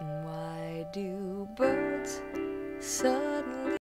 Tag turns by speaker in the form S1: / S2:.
S1: Why do birds suck?